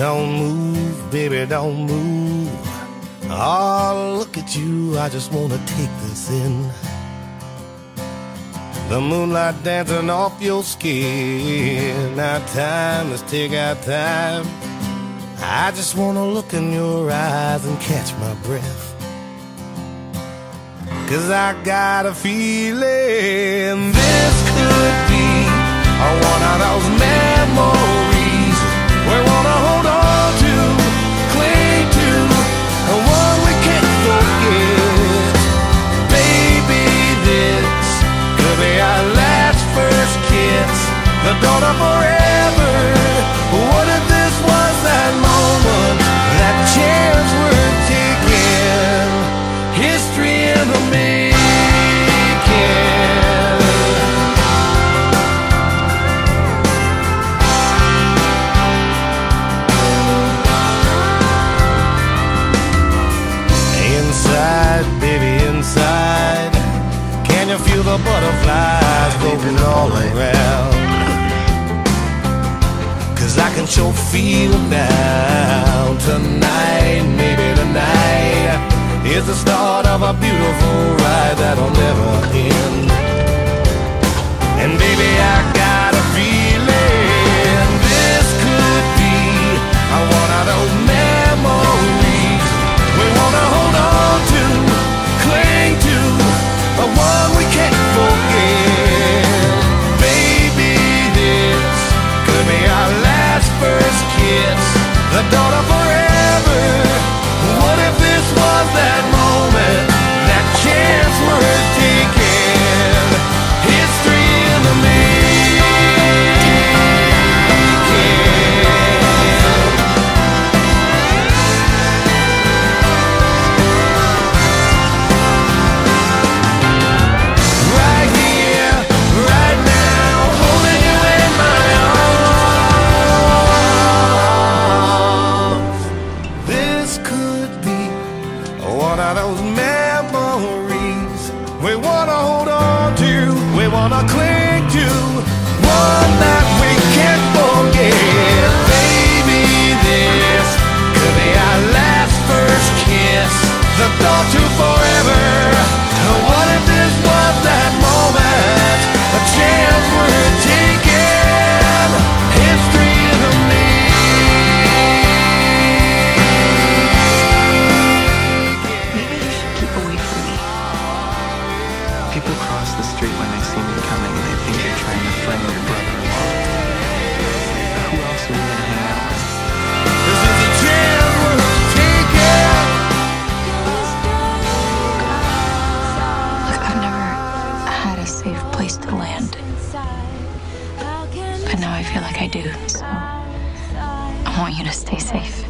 Don't move, baby, don't move. Oh, look at you, I just wanna take this in. The moonlight dancing off your skin. Now time, let's take our time. I just wanna look in your eyes and catch my breath. Cause I got a feeling this could be one of those memories the daughter of forever. What if this was that moment, that chance we're taking? History in the making. Inside, baby, inside. Can you feel the butterflies moving all around? I can sure feel now. Tonight, maybe tonight is the start of a beautiful ride that'll we wanna hold on to, we wanna cling to, one that we can't forget. Baby, this could be our last first kiss, the dawn to forever. To land, but now I feel like I do. So I want you to stay safe.